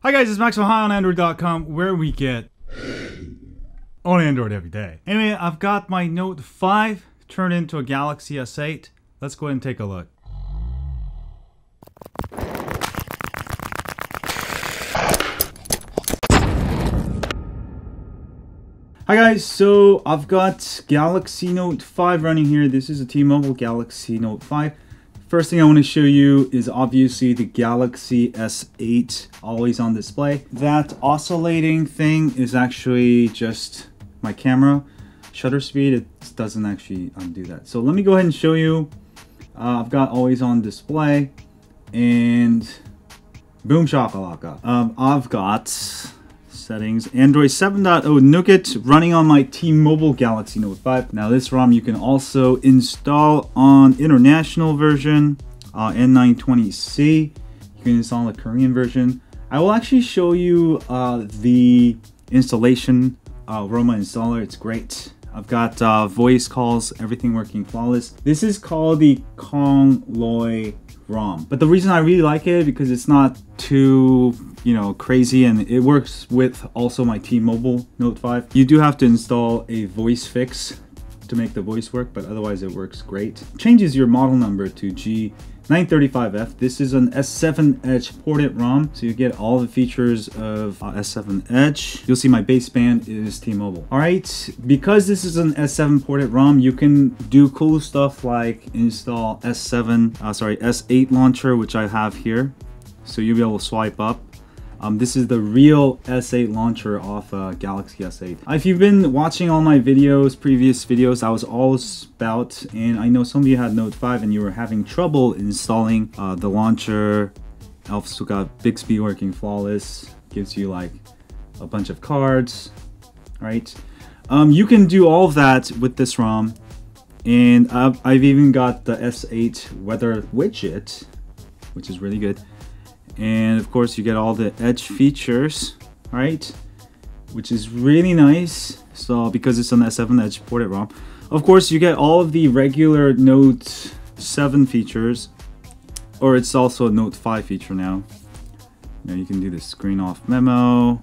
Hi guys, it's Max from HighOnAndroid.com where we get on Android every day. Anyway, I've got my Note 5 turned into a Galaxy S8. Let's go ahead and take a look. Hi guys, so I've got Galaxy Note 5 running here. This is a T-Mobile Galaxy Note 5. First thing I want to show you is obviously the Galaxy S8 always on display. That oscillating thing is actually just my camera. Shutter speed, it doesn't actually undo that. So let me go ahead and show you. Uh, I've got always on display and boom shakalaka. Um, I've got settings. Android 7.0 Nougat running on my T-Mobile Galaxy Note 5. Now this ROM you can also install on international version, uh, N920C. You can install the Korean version. I will actually show you uh, the installation uh, Aroma installer. It's great. I've got uh, voice calls, everything working flawless. This is called the Kong Loi ROM. But the reason I really like it because it's not too you know crazy and it works with also my T-Mobile Note 5. You do have to install a voice fix to make the voice work, but otherwise it works great. Changes your model number to G935F. This is an S7 Edge ported ROM, so you get all the features of uh, S7 Edge. You'll see my baseband is T-Mobile. All right, because this is an S7 ported ROM, you can do cool stuff like install S7, uh, sorry, S8 launcher, which I have here. So you'll be able to swipe up um, this is the real S8 launcher off uh, Galaxy S8. If you've been watching all my videos, previous videos, I was all about, and I know some of you had Note 5 and you were having trouble installing uh, the launcher. Also got Bixby working flawless, gives you like a bunch of cards, right? Um, you can do all of that with this ROM, and I've, I've even got the S8 weather widget, which is really good and of course you get all the edge features right? Which is really nice. So because it's an S7 edge ported ROM of course you get all of the regular Note 7 features or it's also a Note 5 feature now. Know, you can do the screen off memo.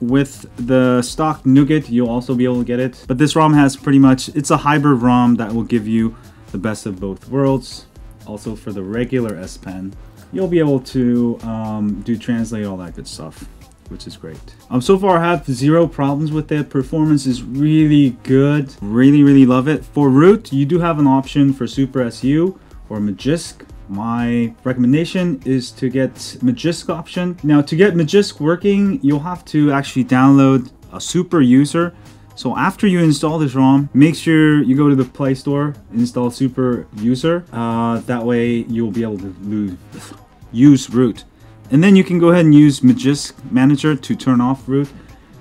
With the stock Nougat you'll also be able to get it. But this ROM has pretty much it's a hybrid ROM that will give you the best of both worlds. Also for the regular S Pen you'll be able to um, do translate all that good stuff which is great. Um, so far I have zero problems with it. Performance is really good. Really, really love it. For root, you do have an option for Super SU or Magisk. My recommendation is to get Magisk option. Now to get Magisk working, you'll have to actually download a super user. So after you install this ROM, make sure you go to the Play Store, install Super User. Uh, that way you'll be able to use root. And then you can go ahead and use Magisk Manager to turn off root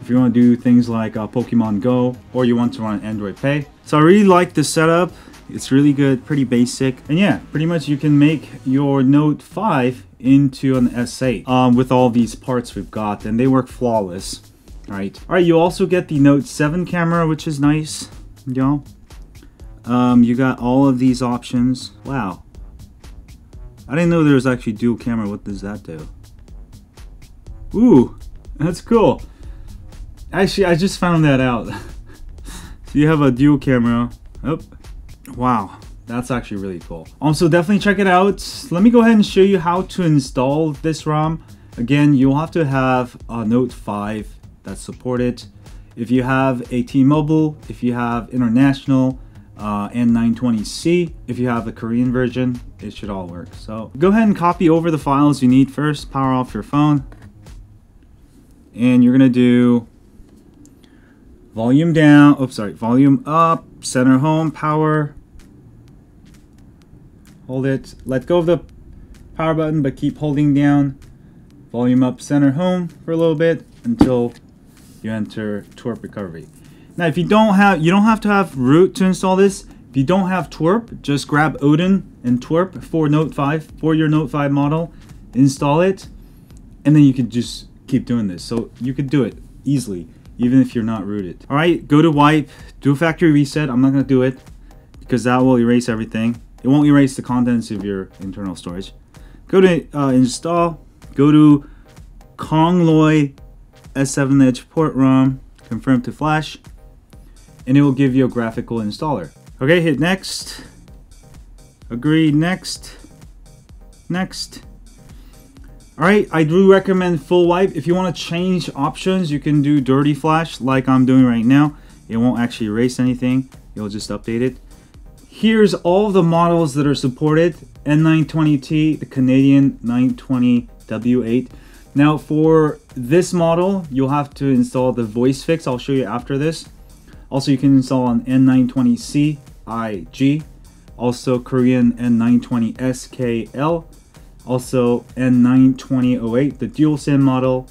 if you want to do things like uh, Pokemon Go or you want to run Android Pay. So I really like the setup. It's really good, pretty basic. And yeah, pretty much you can make your Note 5 into an S8 um, with all these parts we've got and they work flawless right? All right, you also get the Note 7 camera, which is nice, you know. Um, you got all of these options. Wow. I didn't know there was actually dual camera. What does that do? Ooh, that's cool. Actually, I just found that out. so you have a dual camera. Oh, wow. That's actually really cool. Also, definitely check it out. Let me go ahead and show you how to install this ROM. Again, you'll have to have a Note 5 that support it. If you have a T-Mobile, if you have international, uh, N920C, if you have the Korean version, it should all work. So go ahead and copy over the files you need first, power off your phone, and you're gonna do volume down, oops, sorry, volume up, center home, power, hold it, let go of the power button, but keep holding down, volume up, center home for a little bit until you enter TWRP recovery. Now, if you don't have, you don't have to have root to install this. If you don't have TWRP, just grab Odin and TWRP for Note 5, for your Note 5 model, install it, and then you can just keep doing this. So you could do it easily, even if you're not rooted. All right, go to wipe, do a factory reset. I'm not gonna do it because that will erase everything. It won't erase the contents of your internal storage. Go to uh, install, go to Kongloi S7 Edge port ROM, confirm to flash, and it will give you a graphical installer. Okay, hit next, agree, next, next. Alright, I do recommend full wipe. If you want to change options, you can do dirty flash like I'm doing right now. It won't actually erase anything, it'll just update it. Here's all the models that are supported. N920T, the Canadian 920W8. Now for this model, you'll have to install the voice fix. I'll show you after this. Also, you can install an N920C IG. Also Korean N920SKL. Also N92008, the dual SIM model.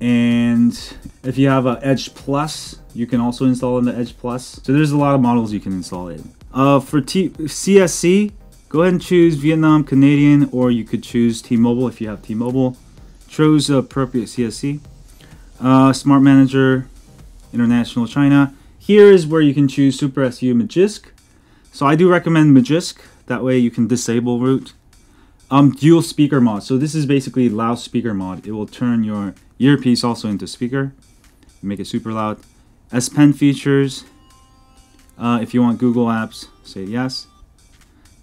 And if you have an Edge Plus, you can also install in the Edge Plus. So there's a lot of models you can install it. Uh, for T CSC, go ahead and choose Vietnam, Canadian, or you could choose T-Mobile if you have T-Mobile. Choose appropriate CSC. Uh, Smart Manager, International China. Here is where you can choose Super SU Magisk. So I do recommend Magisk. That way you can disable root. Um, dual speaker mod. So this is basically loudspeaker mod. It will turn your earpiece also into speaker. Make it super loud. S Pen features. Uh, if you want Google Apps, say yes.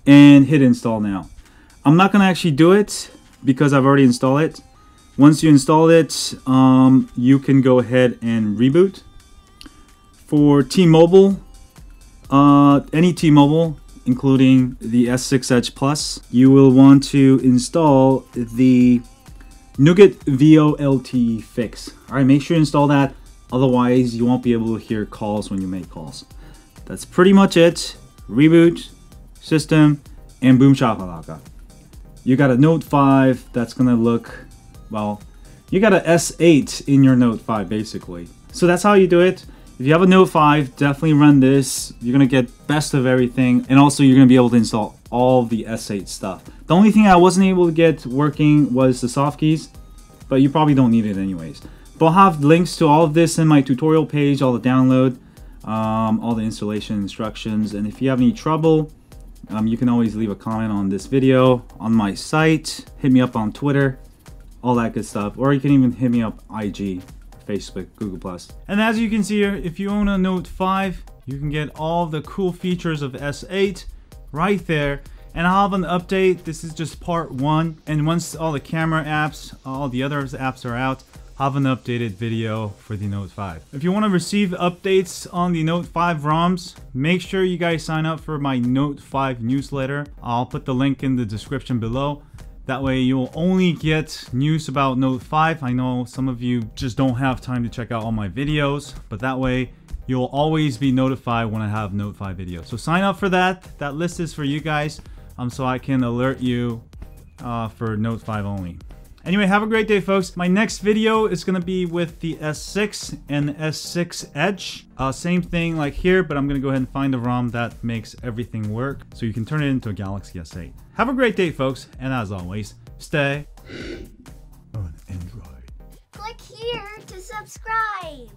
And hit install now. I'm not going to actually do it because I've already installed it. Once you install it, um, you can go ahead and reboot. For T-Mobile, uh, any T-Mobile, including the S6 Edge Plus, you will want to install the Nougat VoLTE fix. Alright, make sure you install that, otherwise you won't be able to hear calls when you make calls. That's pretty much it. Reboot, system, and boom shakalaka. You got a Note 5 that's gonna look, well, you got a S8 in your Note 5 basically. So that's how you do it. If you have a Note 5, definitely run this. You're gonna get best of everything, and also you're gonna be able to install all the S8 stuff. The only thing I wasn't able to get working was the soft keys, but you probably don't need it anyways. But I'll have links to all of this in my tutorial page, all the download um, all the installation instructions. And if you have any trouble, um, you can always leave a comment on this video on my site. Hit me up on Twitter, all that good stuff. Or you can even hit me up IG, Facebook, Google+. Plus. And as you can see here, if you own a Note 5, you can get all the cool features of S8 right there. And I'll have an update. This is just part one. And once all the camera apps, all the other apps are out, I'll have an updated video for the Note 5. If you want to receive updates on the Note 5 ROMs, make sure you guys sign up for my Note 5 newsletter. I'll put the link in the description below. That way you'll only get news about Note 5. I know some of you just don't have time to check out all my videos, but that way you'll always be notified when I have Note 5 videos. So sign up for that. That list is for you guys um, so I can alert you uh, for Note 5 only. Anyway, have a great day, folks. My next video is going to be with the S6 and S6 Edge. Uh, same thing like here, but I'm going to go ahead and find the ROM that makes everything work so you can turn it into a Galaxy S8. Have a great day, folks, and as always, stay on Android. Click here to subscribe.